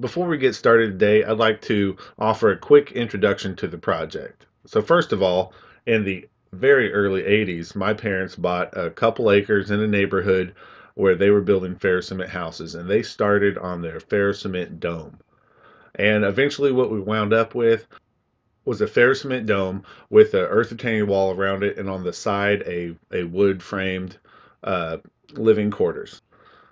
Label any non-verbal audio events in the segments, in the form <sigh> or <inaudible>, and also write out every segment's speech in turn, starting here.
Before we get started today, I'd like to offer a quick introduction to the project. So first of all, in the very early 80s, my parents bought a couple acres in a neighborhood where they were building ferrocement houses, and they started on their ferrocement dome. And eventually, what we wound up with was a ferrocement dome with an earth retaining wall around it, and on the side, a, a wood framed uh, living quarters.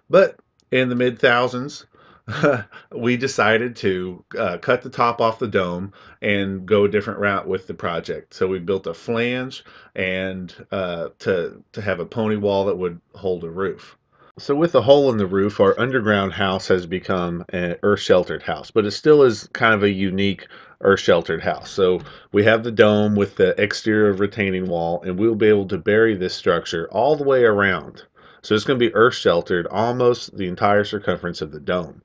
But in the mid thousands, <laughs> we decided to uh, cut the top off the dome and go a different route with the project. So we built a flange and uh, to to have a pony wall that would hold a roof. So with the hole in the roof, our underground house has become an earth sheltered house, but it still is kind of a unique earth sheltered house. So we have the dome with the exterior retaining wall, and we'll be able to bury this structure all the way around. So it's going to be earth sheltered almost the entire circumference of the dome.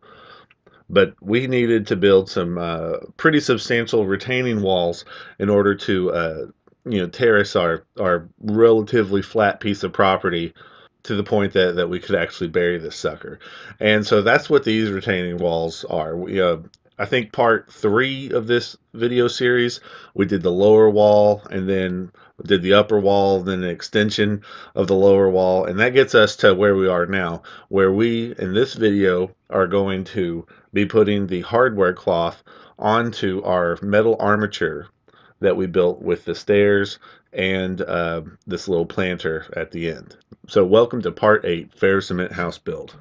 But we needed to build some uh, pretty substantial retaining walls in order to, uh, you know, terrace our our relatively flat piece of property to the point that, that we could actually bury this sucker. And so that's what these retaining walls are. We, uh, I think part three of this video series, we did the lower wall and then did the upper wall, then an extension of the lower wall. And that gets us to where we are now, where we, in this video, are going to be putting the hardware cloth onto our metal armature that we built with the stairs and uh, this little planter at the end. So welcome to part 8, Ferrocement house build.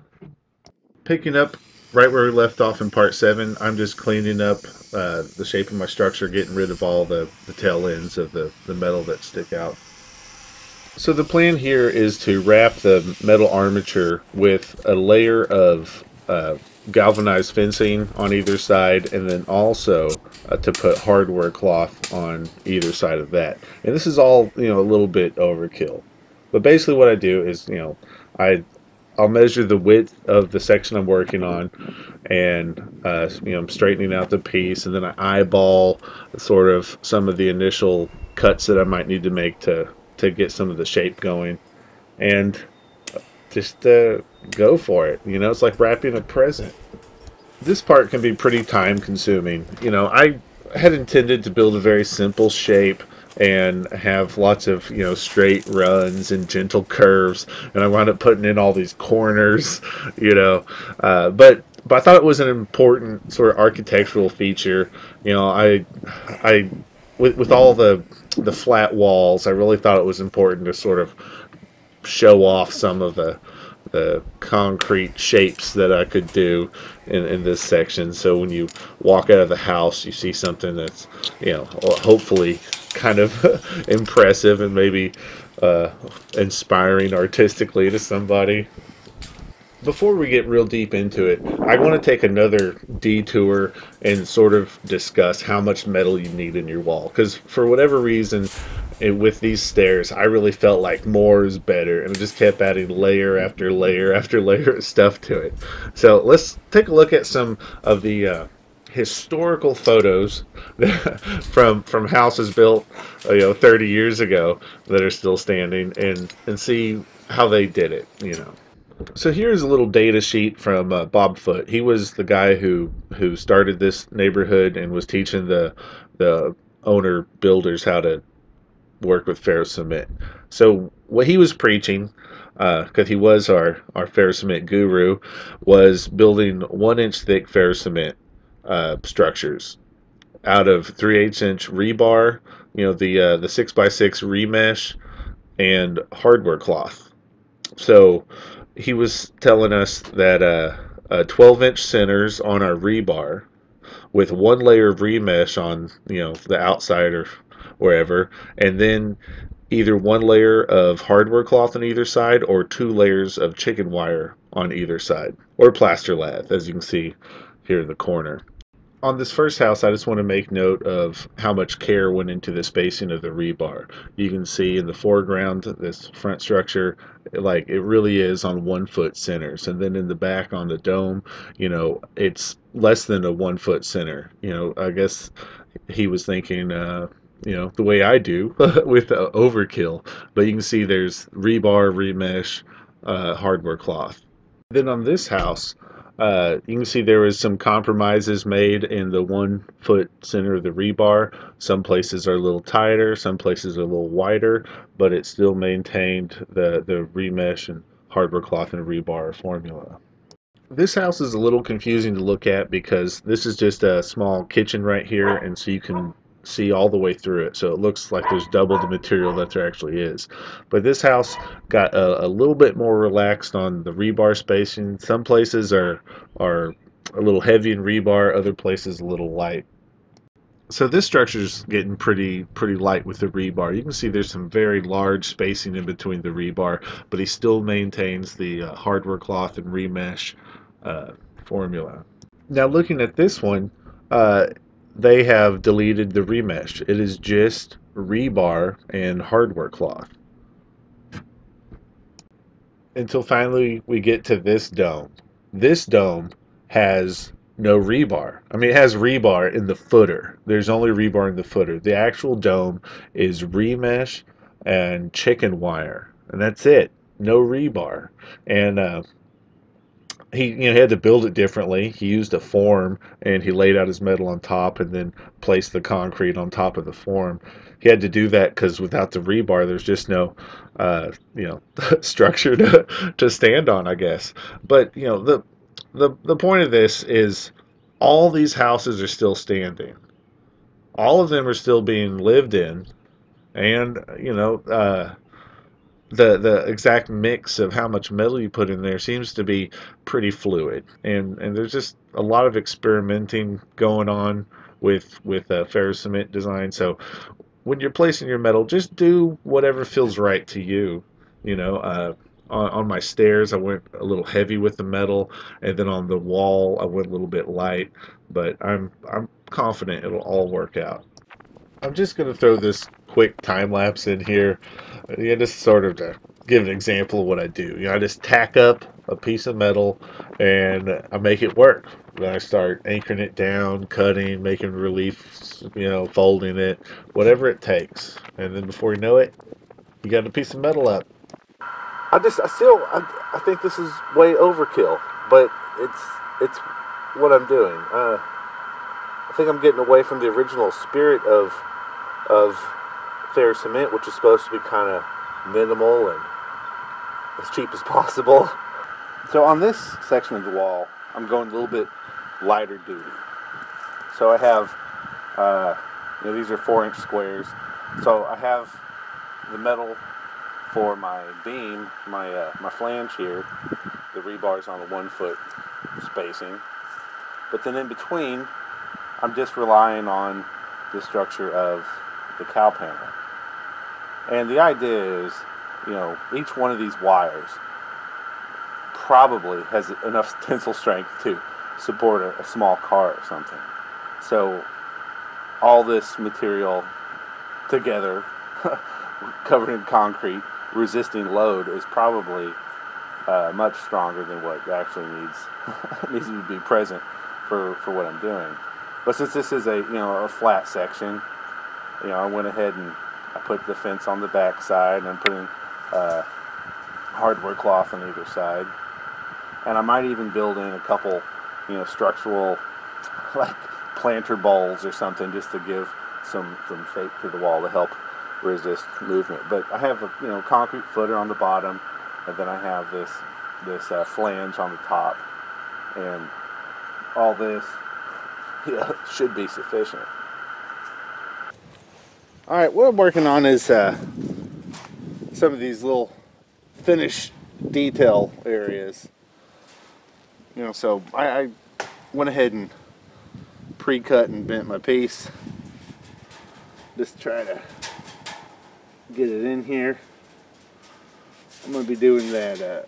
Picking up right where we left off in part 7, I'm just cleaning up uh, the shape of my structure, getting rid of all the, the tail ends of the, the metal that stick out. So the plan here is to wrap the metal armature with a layer of uh, galvanized fencing on either side and then also uh, to put hardware cloth on either side of that and this is all you know a little bit overkill but basically what I do is you know I I'll measure the width of the section I'm working on and uh, you know I'm straightening out the piece and then I eyeball sort of some of the initial cuts that I might need to make to to get some of the shape going and just uh, go for it. You know, it's like wrapping a present. This part can be pretty time consuming. You know, I had intended to build a very simple shape and have lots of you know straight runs and gentle curves and i wound up putting in all these corners <laughs> you know uh, but but i thought it was an important sort of architectural feature. You know i i with, with all the the flat walls i really thought it was important to sort of show off some of the the concrete shapes that I could do in, in this section. So when you walk out of the house, you see something that's, you know, hopefully kind of <laughs> impressive and maybe uh, inspiring artistically to somebody. Before we get real deep into it, I want to take another detour and sort of discuss how much metal you need in your wall. Because for whatever reason, and with these stairs, I really felt like more is better, and I just kept adding layer after layer after layer of stuff to it. So let's take a look at some of the uh, historical photos <laughs> from from houses built, uh, you know, 30 years ago that are still standing, and and see how they did it. You know. So here's a little data sheet from uh, Bob Foote. He was the guy who who started this neighborhood and was teaching the the owner builders how to work with ferrocement. So what he was preaching, because uh, he was our our ferrocement guru, was building one inch thick ferrocement uh, structures out of three eighths inch rebar, you know the uh, the six by six remesh, and hardware cloth. So he was telling us that uh, 12 inch centers on our rebar with one layer of remesh on you know the outside or wherever, and then either one layer of hardware cloth on either side or two layers of chicken wire on either side, or plaster lath, as you can see here in the corner. On this first house, I just want to make note of how much care went into the spacing of the rebar. You can see in the foreground, this front structure, like it really is on one foot centers. And then in the back on the dome, you know, it's less than a one foot center. You know, I guess he was thinking, uh, you know, the way I do <laughs> with uh, overkill. But you can see there's rebar, remesh, uh, hardware cloth. Then on this house, Uh, you can see there was some compromises made in the one foot center of the rebar. Some places are a little tighter, some places are a little wider, but it still maintained the, the remesh and hardware cloth and rebar formula. This house is a little confusing to look at because this is just a small kitchen right here and so you can see all the way through it. So it looks like there's double the material that there actually is. But this house got a, a little bit more relaxed on the rebar spacing. Some places are are a little heavy in rebar, other places a little light. So this structure is getting pretty pretty light with the rebar. You can see there's some very large spacing in between the rebar, but he still maintains the uh, hardware cloth and remesh uh, formula. Now looking at this one, uh, they have deleted the remesh. It is just rebar and hardware cloth. Until finally we get to this dome. This dome has no rebar. I mean, it has rebar in the footer. There's only rebar in the footer. The actual dome is remesh and chicken wire, and that's it. No rebar. And uh, he you know he had to build it differently. He used a form and he laid out his metal on top and then placed the concrete on top of the form. He had to do that because without the rebar, there's just no uh, you know <laughs> structure to to stand on, I guess. But you know the the the point of this is all these houses are still standing. All of them are still being lived in, and you know. Uh, the the exact mix of how much metal you put in there seems to be pretty fluid. And and there's just a lot of experimenting going on with with uh, ferrous cement design. So when you're placing your metal just do whatever feels right to you you know uh, on, on my stairs I went a little heavy with the metal and then on the wall I went a little bit light. But I'm I'm confident it'll all work out. I'm just going to throw this quick time lapse in here. Yeah, just sort of to give an example of what I do. You know, I just tack up a piece of metal and I make it work. Then I start anchoring it down, cutting, making reliefs, you know, folding it, whatever it takes. And then before you know it, you got a piece of metal up. I just, I still, I, I think this is way overkill, but it's, it's what I'm doing. Uh, I think I'm getting away from the original spirit of of ferrous cement, which is supposed to be kind of minimal and as cheap as <laughs> possible. So on this section of the wall, I'm going a little bit lighter duty. So I have, uh, you know, these are four inch squares. So I have the metal for my beam, my uh, my flange here. The rebar's on a one foot spacing, but then in between, I'm just relying on the structure of the cow panel. And the idea is, you know, each one of these wires probably has enough <laughs> tensile strength to support a, a small car or something. So all this material together, <laughs> covered in concrete, resisting load, is probably uh, much stronger than what actually needs <laughs> needs to be present for, for what I'm doing. But since this is a you know a flat section, you know I went ahead and I put the fence on the back side and I'm putting uh, hardware cloth on either side. And I might even build in a couple, you know, structural <laughs> like planter bowls or something just to give some some shape to the wall to help resist movement. But I have a you know concrete footer on the bottom, and then I have this this uh, flange on the top, and all this <laughs> yeah, should be sufficient. All right, what I'm working on is uh, some of these little finish detail areas. You know, so I, I went ahead and pre-cut and bent my piece. Just try to get it in here. I'm to be doing that uh,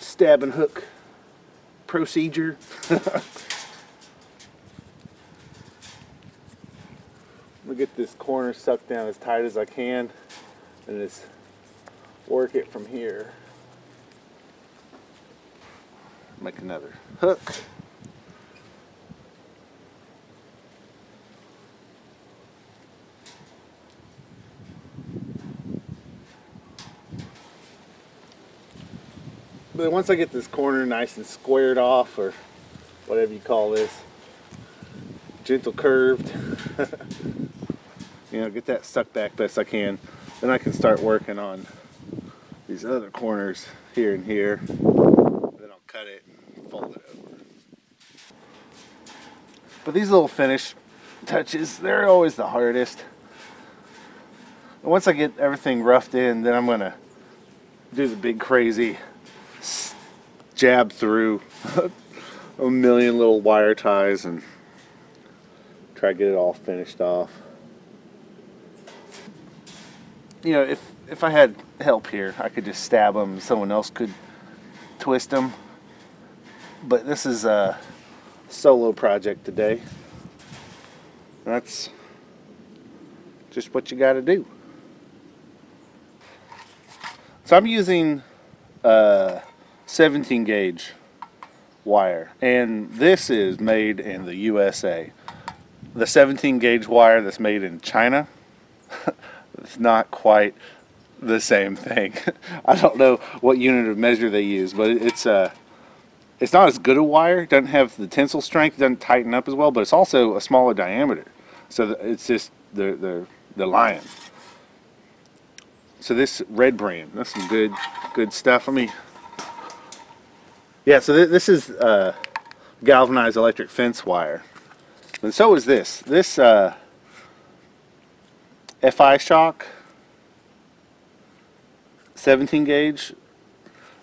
stab and hook procedure. <laughs> I'm gonna get this corner sucked down as tight as I can and just work it from here. Make another hook. But once I get this corner nice and squared off, or whatever you call this, gentle curved, <laughs> you know, get that stuck back best I can, then I can start working on these other corners here and here. Then I'll cut it and fold it over. But these little finish touches, they're always the hardest. And once I get everything roughed in, then I'm gonna do the big crazy jab through <laughs> a million little wire ties and try to get it all finished off. You know, if if I had help here, I could just stab them. Someone else could twist them. But this is a solo project today. That's just what you got to do. So I'm using uh, 17 gauge wire and this is made in the USA. The 17 gauge wire that's made in China <laughs> it's not quite the same thing. <laughs> I don't know what unit of measure they use, but it's a uh, it's not as good a wire. Doesn't have the tensile strength. doesn't tighten up as well, but it's also a smaller diameter. So it's just the the the lion. So this red brand, that's some good good stuff. Let me. Yeah, so th this is uh, galvanized electric fence wire, and so is this. This uh, Fi-Shock 17 gauge.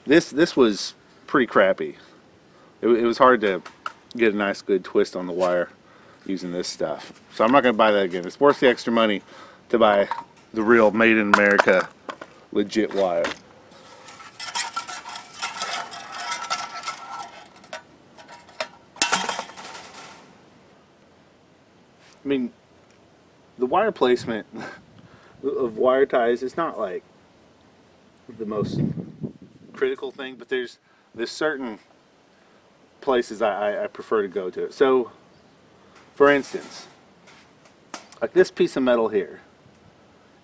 This this was pretty crappy. It, it, was hard to get a nice good twist on the wire using this stuff. So I'm not gonna buy that again. It's worth the extra money to buy the real made in America legit wire. I mean the wire placement of wire ties is not like the most critical thing, but there's there's certain places I, I prefer to go to. So, for instance, like this piece of metal here,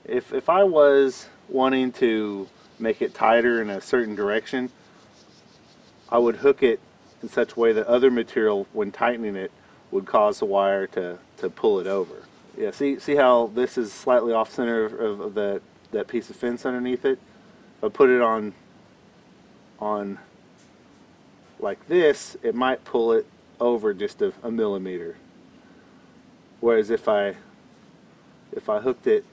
if, if I was wanting to make it tighter in a certain direction, I would hook it in such a way that other material, when tightening it, would cause the wire to, to pull it over. Yeah, see see how this is slightly off center of, of that, that piece of fence underneath it? If I put it on on like this, it might pull it over just a, a millimeter. Whereas if I if I hooked it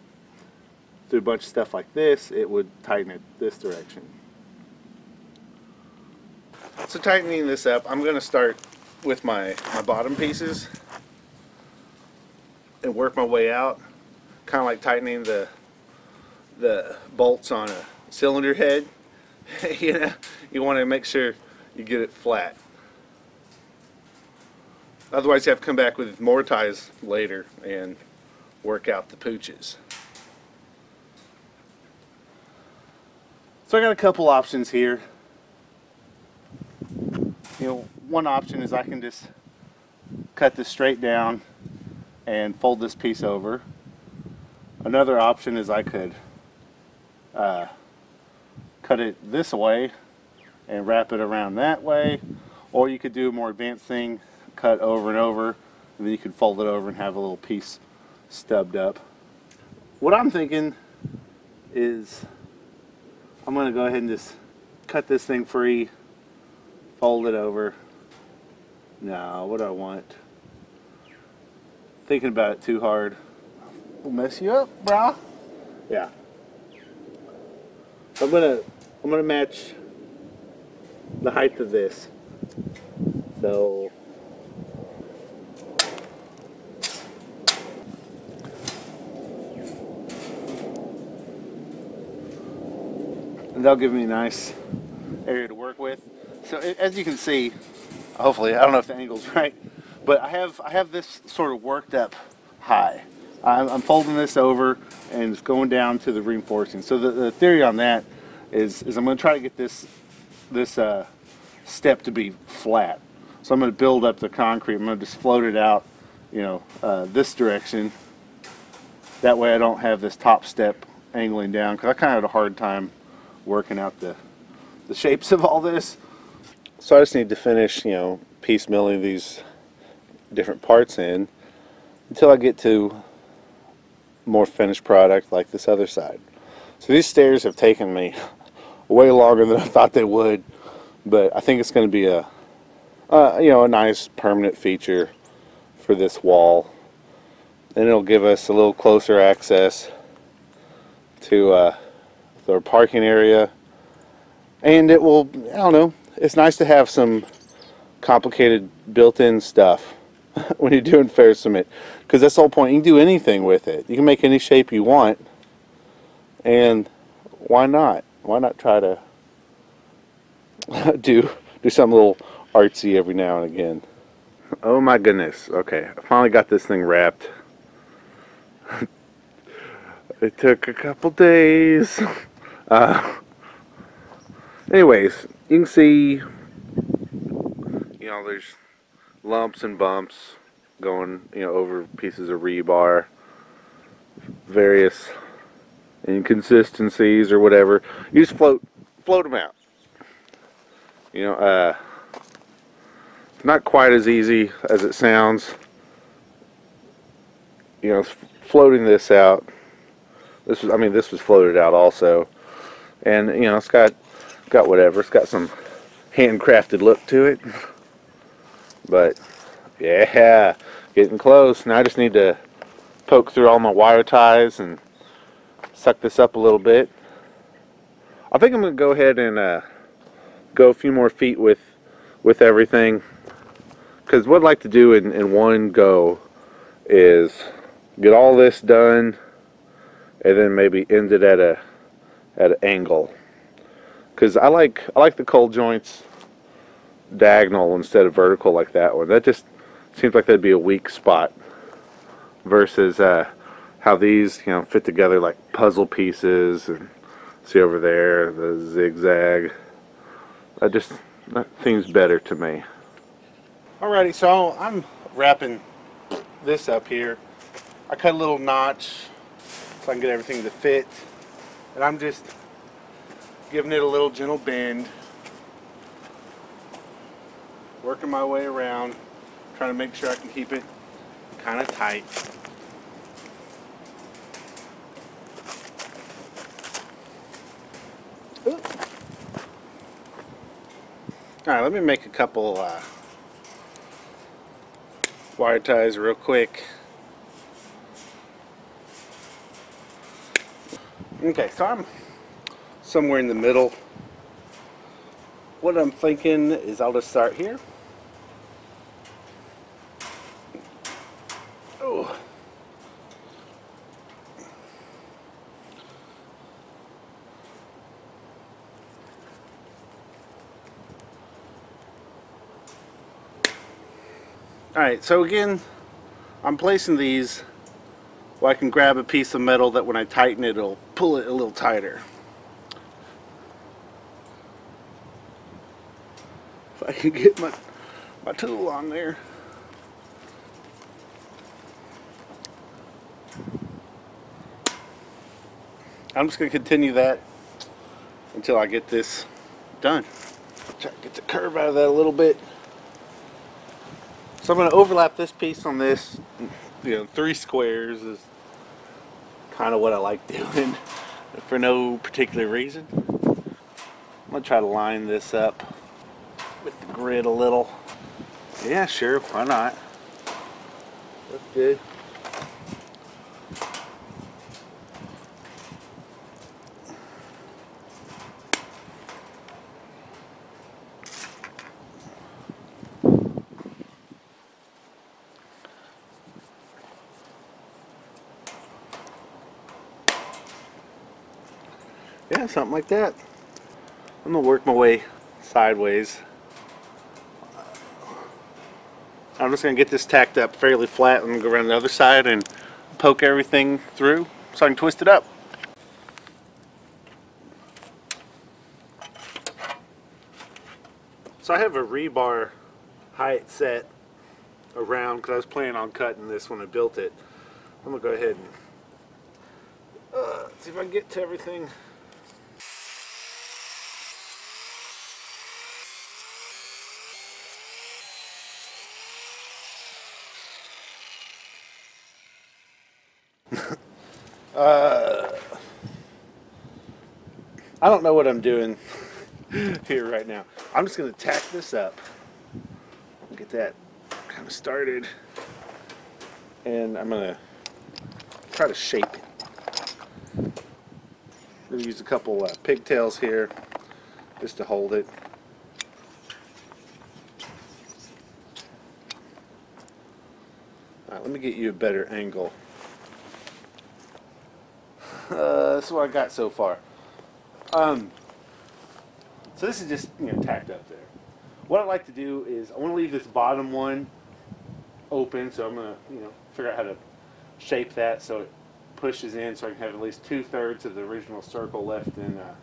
through a bunch of stuff like this, it would tighten it this direction. So tightening this up, I'm going to start with my, my bottom pieces and work my way out. Kind of like tightening the the bolts on a cylinder head. <laughs> you know, you want to make sure you get it flat. Otherwise you have to come back with more ties later and work out the pooches. So I got a couple options here. You know, one option is I can just cut this straight down and fold this piece over. Another option is I could uh, cut it this way and wrap it around that way or you could do a more advanced thing cut over and over and then you could fold it over and have a little piece stubbed up what I'm thinking is I'm gonna go ahead and just cut this thing free fold it over now what do I want thinking about it too hard. Will mess you up brah. Yeah. I'm gonna I'm gonna match the height of this. So. And they'll give me a nice area to work with. So as you can see, hopefully, I don't know if the angle's <laughs> right, but I have I have this sort of worked up high. I'm, I'm folding this over and it's going down to the reinforcing. So the, the theory on that is, is I'm going to try to get this this uh, step to be flat. So I'm going to build up the concrete. I'm going to just float it out, you know, uh, this direction. That way I don't have this top step angling down because I kind of had a hard time working out the the shapes of all this. So I just need to finish, you know, piecemealing these different parts in until I get to more finished product like this other side. So these stairs have taken me <laughs> way longer than I thought they would, but I think it's going to be a, uh, you know, a nice permanent feature for this wall. And it'll give us a little closer access to uh, our parking area. And it will, I don't know, it's nice to have some complicated built-in stuff <laughs> when you're doing ferrocement because that's the whole point. You can do anything with it. You can make any shape you want. And why not? Why not try to <laughs> do do a little artsy every now and again? Oh my goodness. Okay. I finally got this thing wrapped. <laughs> It took a couple days. Uh, anyways you can see you know there's lumps and bumps going you know over pieces of rebar various inconsistencies or whatever. You just float float them out. You know uh, not quite as easy as it sounds. You know floating this out this was I mean this was floated out also. And you know it's got got whatever. It's got some handcrafted look to it <laughs> but yeah, getting close. Now I just need to poke through all my wire ties and suck this up a little bit. I think I'm going to go ahead and uh, go a few more feet with with everything. Because what I'd like to do in, in one go is get all this done and then maybe end it at a at an angle. Because I like I like the cold joints diagonal instead of vertical like that one. That just seems like that'd be a weak spot versus uh, how these you know fit together like puzzle pieces and see over there the zigzag. That just that seems better to me. Alrighty, so I'm wrapping this up here. I cut a little notch so I can get everything to fit. And I'm just giving it a little gentle bend working my way around, trying to make sure I can keep it kind of tight. Alright, let me make a couple uh, wire ties real quick. Okay, so I'm somewhere in the middle. What I'm thinking is I'll just start here. Alright, so again, I'm placing these where I can grab a piece of metal that when I tighten it, it'll pull it a little tighter. If I can get my, my tool on there. I'm just going to continue that until I get this done. Try to get the curve out of that a little bit. So I'm going to overlap this piece on this, you know, three squares is kind of what I like doing <laughs> for no particular reason. I'm going to try to line this up with the grid a little. Yeah, sure, why not? That's good. Something like that. I'm gonna work my way sideways. I'm just gonna get this tacked up fairly flat and go around the other side and poke everything through so I can twist it up. So I have a rebar height set around because I was planning on cutting this when I built it. I'm gonna go ahead and uh, see if I can get to everything. Uh, I don't know what I'm doing <laughs> here right now. I'm just going to tack this up. Get that kind of started. And I'm going to try to shape it. I'm going to use a couple uh, pigtails here just to hold it. Alright, let me get you a better angle. Uh, that's what I got so far. Um, so this is just you know tacked up there. What I like to do is I want to leave this bottom one open, so I'm gonna you know figure out how to shape that so it pushes in, so I can have at least two thirds of the original circle left in uh,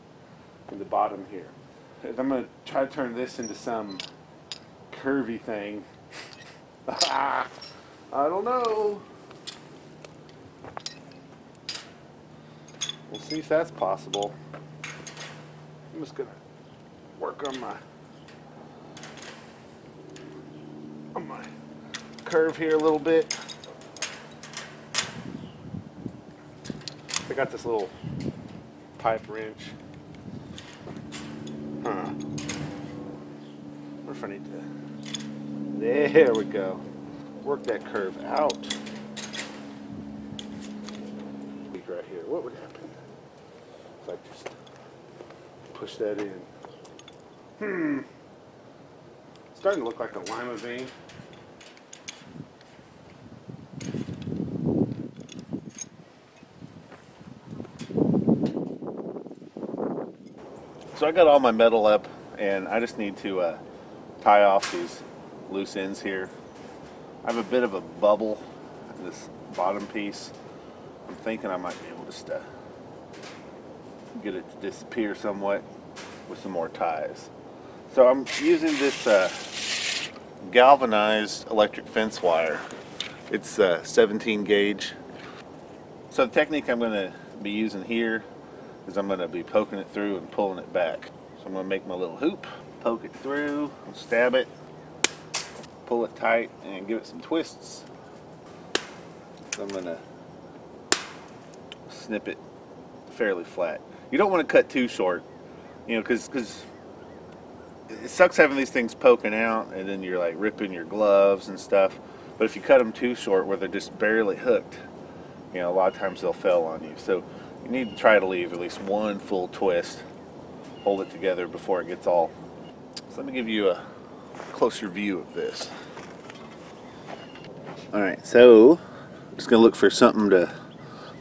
in the bottom here. If I'm gonna try to turn this into some curvy thing, <laughs> I don't know. See if that's possible. I'm just gonna work on my on my curve here a little bit. I got this little pipe wrench. Huh. What if I need to? There we go. Work that curve out. Right here. What would happen if I just that in? Hmm. Starting to look like a lima bean. So I got all my metal up and I just need to uh, tie off these loose ends here. I have a bit of a bubble in this bottom piece. I'm thinking I might be able to just uh, get it to disappear somewhat with some more ties. So I'm using this uh, galvanized electric fence wire. It's uh, 17 gauge. So the technique I'm going to be using here is I'm going to be poking it through and pulling it back. So I'm going to make my little hoop, poke it through, stab it, pull it tight, and give it some twists. So I'm going to snip it fairly flat. You don't want to cut too short, you know, because because it sucks having these things poking out, and then you're like ripping your gloves and stuff. But if you cut them too short, where they're just barely hooked, you know, a lot of times they'll fail on you. So you need to try to leave at least one full twist, hold it together before it gets all. So let me give you a closer view of this. All right, so I'm just gonna look for something to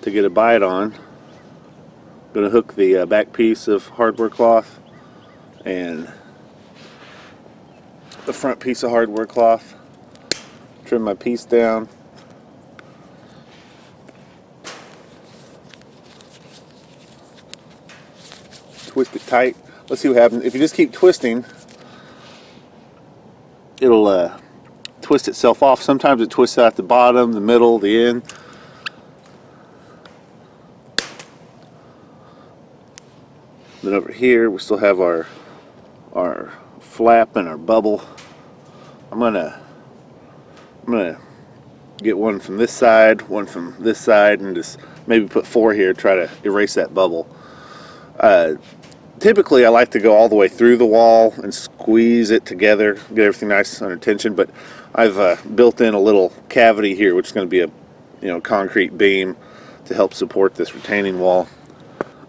to get a bite on. Gonna hook the uh, back piece of hardware cloth and the front piece of hardware cloth. Trim my piece down. Twist it tight. Let's see what happens. If you just keep twisting, it'll uh, twist itself off. Sometimes it twists out the bottom, the middle, the end. Then over here we still have our our flap and our bubble. I'm gonna I'm gonna get one from this side, one from this side, and just maybe put four here. Try to erase that bubble. Uh, typically, I like to go all the way through the wall and squeeze it together, get everything nice under tension. But I've uh, built in a little cavity here, which is going to be a you know concrete beam to help support this retaining wall.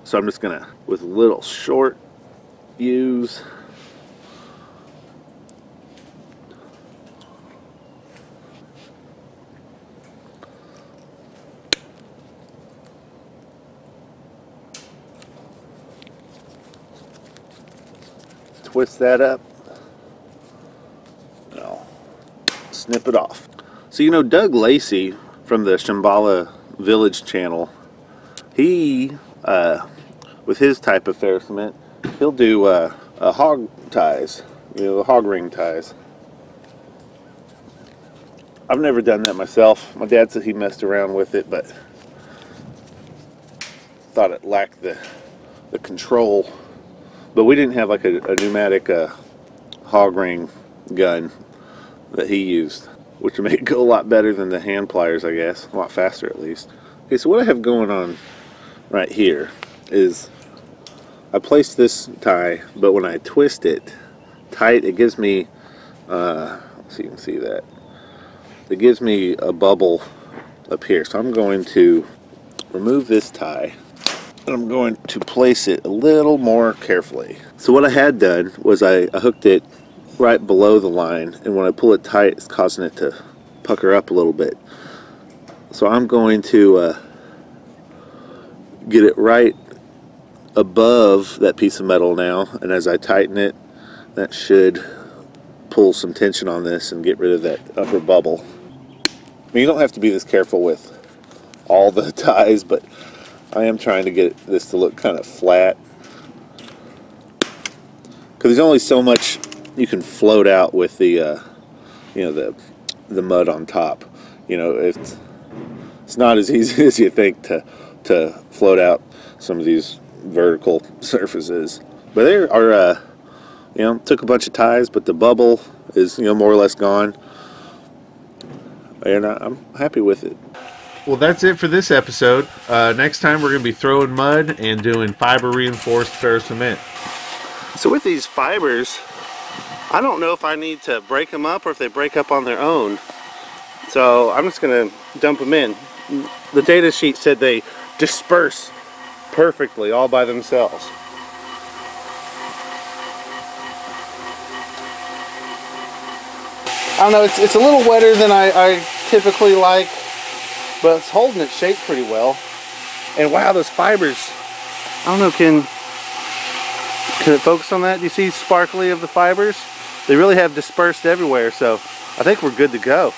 So I'm just gonna, with little short views, twist that up. I'll snip it off. So you know Doug Lacey from the Shambhala Village channel, he uh, with his type of ferrocement, he'll do uh, hog ties, you know, hog ring ties. I've never done that myself. My dad said he messed around with it, but thought it lacked the the control but we didn't have like a, a pneumatic uh, hog ring gun that he used, which make it go a lot better than the hand pliers, I guess. A lot faster, at least. Okay, so what I have going on right here is I place this tie, but when I twist it tight, it gives me, uh, so you can see that, it gives me a bubble up here. So I'm going to remove this tie and I'm going to place it a little more carefully. So what I had done was I, I hooked it right below the line and when I pull it tight it's causing it to pucker up a little bit. So I'm going to uh, get it right above that piece of metal now and as I tighten it that should pull some tension on this and get rid of that upper bubble. I mean, you don't have to be this careful with all the <laughs> ties but I am trying to get this to look kind of flat because there's only so much you can float out with the uh, you know the the mud on top you know it's it's not as <laughs> easy as you think to to float out some of these vertical <laughs> surfaces but there are uh, you know took a bunch of ties but the bubble is you know more or less gone and I'm happy with it Well, that's it for this episode. Uh, next time, we're going to be throwing mud and doing fiber reinforced ferrocement. So with these fibers, I don't know if I need to break them up or if they break up on their own. So I'm just gonna dump them in. The data sheet said they disperse perfectly all by themselves. I don't know, it's, it's a little wetter than I, I typically like, but it's holding its shape pretty well. And wow, those fibers, I don't know, can, can it focus on that? Do you see sparkly of the fibers? They really have dispersed everywhere, so I think we're good to go.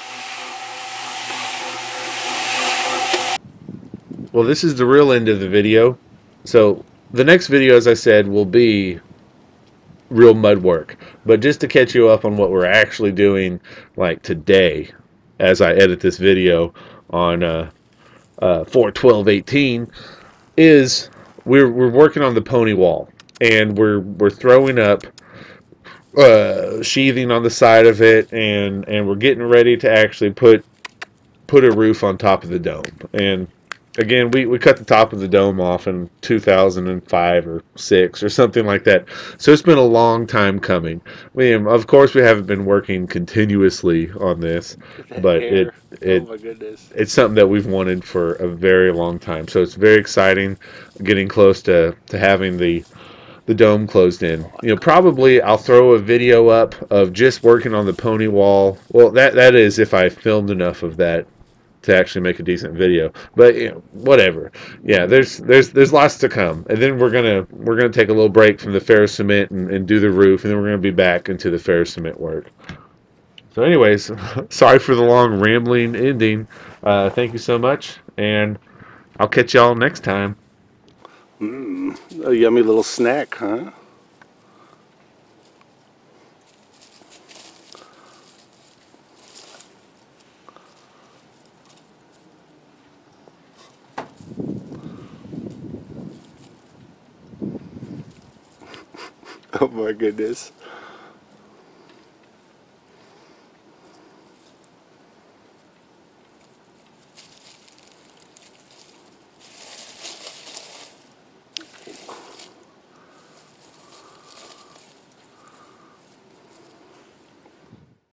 Well, this is the real end of the video. So, the next video, as I said, will be real mud work. But just to catch you up on what we're actually doing, like today, as I edit this video on uh, uh, 41218, is we're, we're working on the pony wall. And we're, we're throwing up uh, sheathing on the side of it, and, and we're getting ready to actually put put a roof on top of the dome. And again, we, we cut the top of the dome off in 2005 or 6 or something like that. So it's been a long time coming. We, of course, we haven't been working continuously on this, but it, it oh it's something that we've wanted for a very long time. So it's very exciting getting close to, to having the the dome closed in. You know, probably I'll throw a video up of just working on the pony wall. Well, that that is if I filmed enough of that to actually make a decent video. But you know, whatever. Yeah, there's there's there's lots to come. And then we're gonna we're gonna take a little break from the ferro cement and, and do the roof, and then we're gonna be back into the ferro cement work. So, anyways, <laughs> sorry for the long rambling ending. Uh, thank you so much, and I'll catch y'all next time. A yummy little snack, huh? <laughs> oh my goodness.